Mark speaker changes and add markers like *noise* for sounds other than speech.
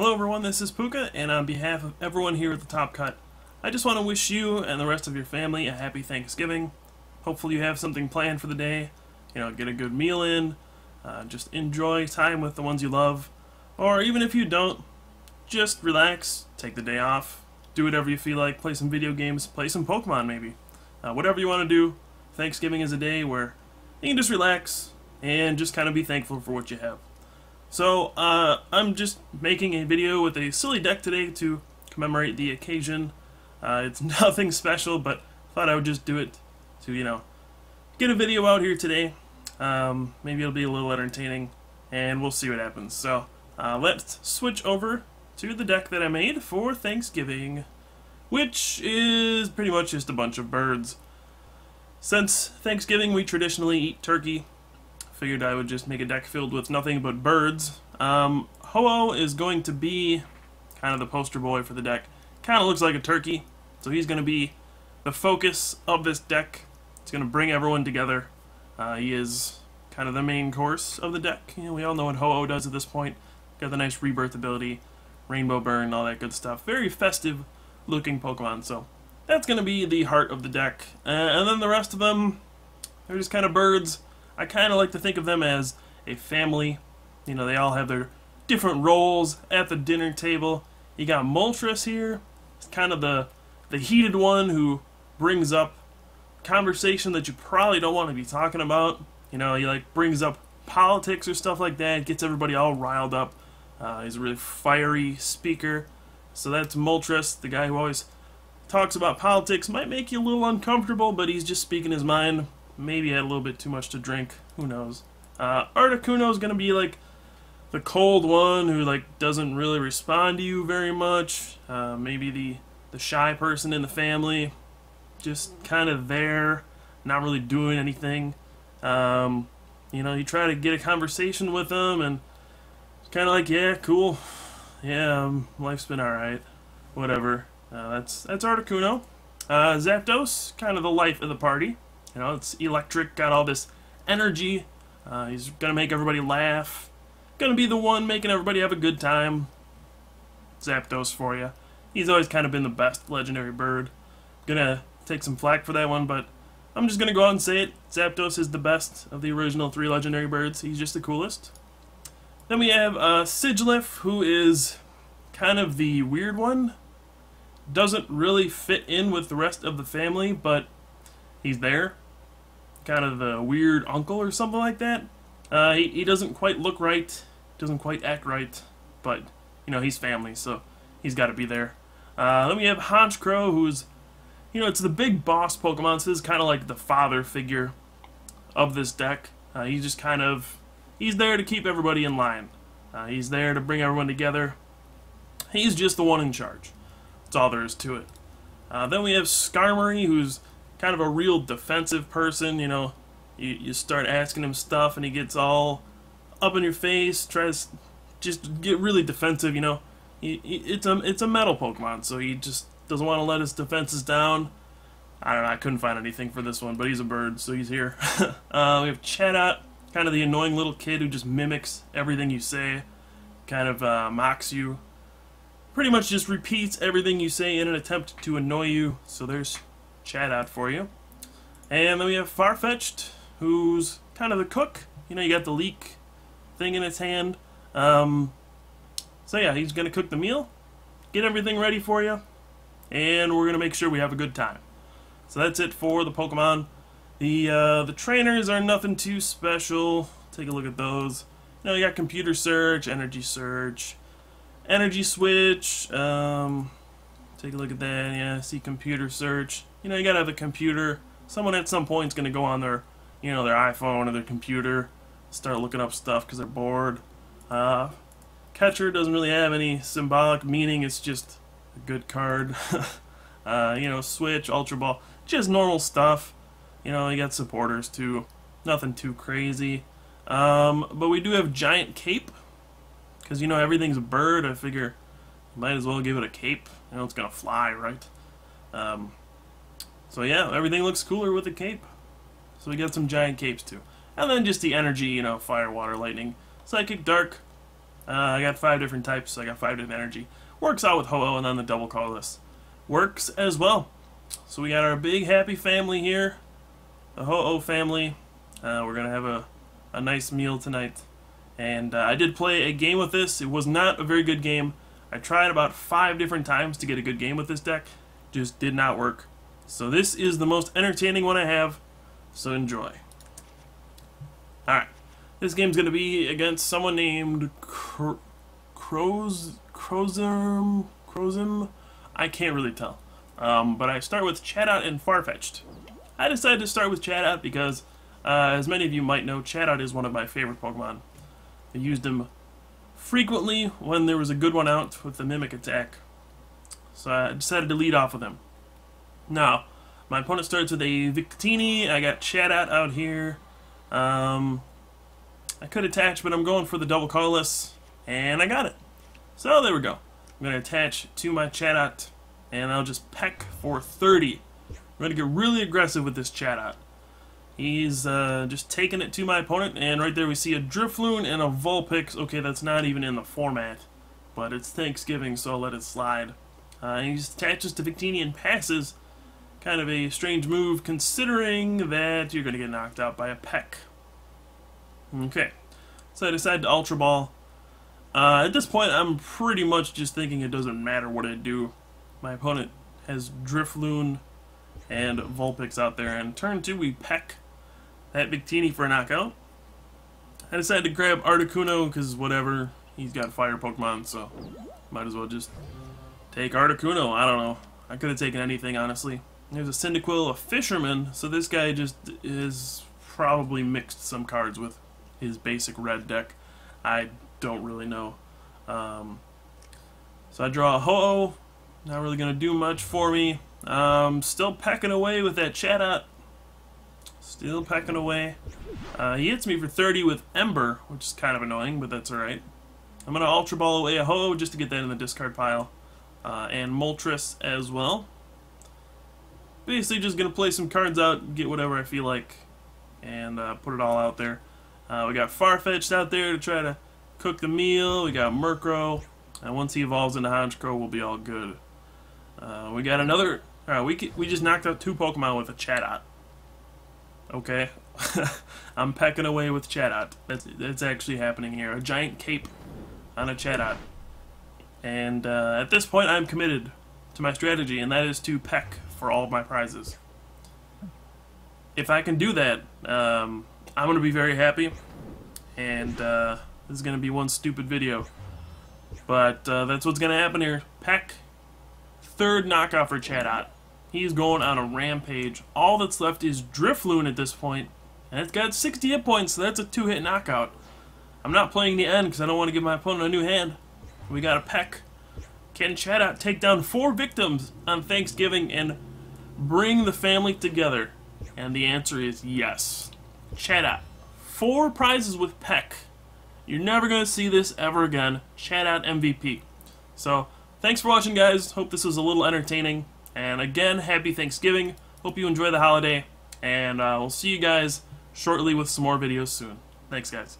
Speaker 1: Hello everyone, this is Pooka, and on behalf of everyone here at the Top Cut, I just want to wish you and the rest of your family a happy Thanksgiving. Hopefully you have something planned for the day, you know, get a good meal in, uh, just enjoy time with the ones you love, or even if you don't, just relax, take the day off, do whatever you feel like, play some video games, play some Pokemon maybe. Uh, whatever you want to do, Thanksgiving is a day where you can just relax and just kind of be thankful for what you have. So, uh, I'm just making a video with a silly deck today to commemorate the occasion. Uh, it's *laughs* nothing special, but thought I would just do it to, you know, get a video out here today. Um, maybe it'll be a little entertaining, and we'll see what happens. So, uh, let's switch over to the deck that I made for Thanksgiving, which is pretty much just a bunch of birds. Since Thanksgiving, we traditionally eat turkey, figured I would just make a deck filled with nothing but birds. Um, Ho-Oh is going to be kind of the poster boy for the deck. Kind of looks like a turkey, so he's going to be the focus of this deck. It's going to bring everyone together. Uh, he is kind of the main course of the deck. You know, we all know what Ho-Oh does at this point. Got the nice rebirth ability, Rainbow Burn, all that good stuff. Very festive looking Pokemon, so that's going to be the heart of the deck. Uh, and then the rest of them, they're just kind of birds I kind of like to think of them as a family. You know, they all have their different roles at the dinner table. You got Moltres here. It's kind of the the heated one who brings up conversation that you probably don't want to be talking about. You know, he like brings up politics or stuff like that, gets everybody all riled up. Uh, he's a really fiery speaker. So that's Moltres, the guy who always talks about politics. Might make you a little uncomfortable, but he's just speaking his mind maybe had a little bit too much to drink. Who knows? Uh, is gonna be like the cold one who like doesn't really respond to you very much. Uh, maybe the the shy person in the family, just kind of there, not really doing anything. Um, you know, you try to get a conversation with them, and it's kind of like, yeah, cool, yeah, um, life's been all right, whatever. Uh, that's that's Articuno. Uh, Zapdos, kind of the life of the party. You know, it's electric, got all this energy. Uh, he's gonna make everybody laugh. Gonna be the one making everybody have a good time. Zapdos for you. He's always kind of been the best legendary bird. Gonna take some flack for that one, but I'm just gonna go out and say it. Zapdos is the best of the original three legendary birds. He's just the coolest. Then we have uh, who is kind of the weird one. Doesn't really fit in with the rest of the family, but he's there kind of the weird uncle or something like that. Uh, he, he doesn't quite look right, doesn't quite act right, but, you know, he's family, so he's got to be there. Uh, then we have Honchkrow, who's, you know, it's the big boss Pokemon, so this is kind of like the father figure of this deck. Uh, he's just kind of, he's there to keep everybody in line. Uh, he's there to bring everyone together. He's just the one in charge. That's all there is to it. Uh, then we have Skarmory, who's kind of a real defensive person. You know, you, you start asking him stuff and he gets all up in your face, tries just get really defensive. You know, he, he, it's a it's a metal Pokemon, so he just doesn't want to let his defenses down. I don't know. I couldn't find anything for this one, but he's a bird, so he's here. *laughs* uh, we have Chatot, kind of the annoying little kid who just mimics everything you say, kind of uh, mocks you. Pretty much just repeats everything you say in an attempt to annoy you. So there's Chatot for you. And then we have Farfetch'd, who's kind of the cook. You know, you got the leek thing in his hand. Um, so yeah, he's going to cook the meal, get everything ready for you, and we're going to make sure we have a good time. So that's it for the Pokemon. The, uh, the trainers are nothing too special. Take a look at those. You know, you got Computer Search, Energy Search, Energy Switch, um, take a look at that, yeah, see Computer Search you know, you gotta have a computer. Someone at some point is gonna go on their, you know, their iPhone or their computer, start looking up stuff because they're bored. Uh, catcher doesn't really have any symbolic meaning. It's just a good card. *laughs* uh, you know, Switch, Ultra Ball, just normal stuff. You know, you got supporters too. Nothing too crazy. Um, but we do have Giant Cape. Because, you know, everything's a bird. I figure might as well give it a cape. You know, it's to fly, right? Um, so yeah, everything looks cooler with a cape. So we got some giant capes too. And then just the energy, you know, fire, water, lightning, psychic, dark. Uh, I got five different types, so I got five different energy. Works out with Ho-Oh and then the double colorless. Works as well. So we got our big happy family here. The Ho-Oh family. Uh, we're going to have a, a nice meal tonight. And uh, I did play a game with this. It was not a very good game. I tried about five different times to get a good game with this deck. Just did not work. So this is the most entertaining one I have. So enjoy. Alright. This game's going to be against someone named Croz... Crozum... Crozum? I can't really tell. Um, but I start with Chatot and Farfetch'd. I decided to start with Chatot because, uh, as many of you might know, Chatot is one of my favorite Pokemon. I used him frequently when there was a good one out with the Mimic attack. So I decided to lead off with him. Now, my opponent starts with a Victini. I got Chatot out here. Um, I could attach, but I'm going for the double colorless, and I got it. So there we go. I'm going to attach to my Chatot, and I'll just peck for 30. I'm going to get really aggressive with this Chatot. He's uh, just taking it to my opponent, and right there we see a Drifloon and a Vulpix. Okay, that's not even in the format, but it's Thanksgiving, so I'll let it slide. Uh, he just attaches to Victini and passes. Kind of a strange move, considering that you're going to get knocked out by a Peck. Okay, so I decide to Ultra Ball. Uh, at this point, I'm pretty much just thinking it doesn't matter what I do. My opponent has Drifloon and Vulpix out there, and turn two we Peck that Victini for a knockout. I decided to grab Articuno because whatever, he's got fire Pokemon, so might as well just take Articuno. I don't know. I could have taken anything, honestly. There's a Cyndaquil, a Fisherman, so this guy just is probably mixed some cards with his basic red deck. I don't really know. Um, so I draw a Ho-Oh. Not really going to do much for me. Um, still pecking away with that Chatot. Still pecking away. Uh, he hits me for 30 with Ember, which is kind of annoying, but that's alright. I'm going to Ultra Ball away a Ho just to get that in the discard pile. Uh, and Moltres as well. Basically just to play some cards out, get whatever I feel like, and uh, put it all out there. Uh, we got Farfetch'd out there to try to cook the meal. We got Murkrow. And once he evolves into Honchkrow, we'll be all good. Uh, we got another... Alright, we, we just knocked out two Pokemon with a Chatot. Okay? *laughs* I'm pecking away with Chatot. That's, that's actually happening here. A giant cape on a Chatot. And uh, at this point, I'm committed to my strategy, and that is to peck for all of my prizes. If I can do that, um, I'm going to be very happy, and uh, this is going to be one stupid video. But uh, that's what's going to happen here. Peck, third knockout for Chatot. He's going on a rampage. All that's left is Drifloon at this point, and it's got 60 hit points, so that's a two-hit knockout. I'm not playing the end because I don't want to give my opponent a new hand. We got a Peck. Can Chatot take down four victims on Thanksgiving and bring the family together? And the answer is yes. Chatot. Four prizes with Peck. You're never going to see this ever again. Chatot MVP. So, thanks for watching, guys. Hope this was a little entertaining. And again, happy Thanksgiving. Hope you enjoy the holiday. And uh, we'll see you guys shortly with some more videos soon. Thanks, guys.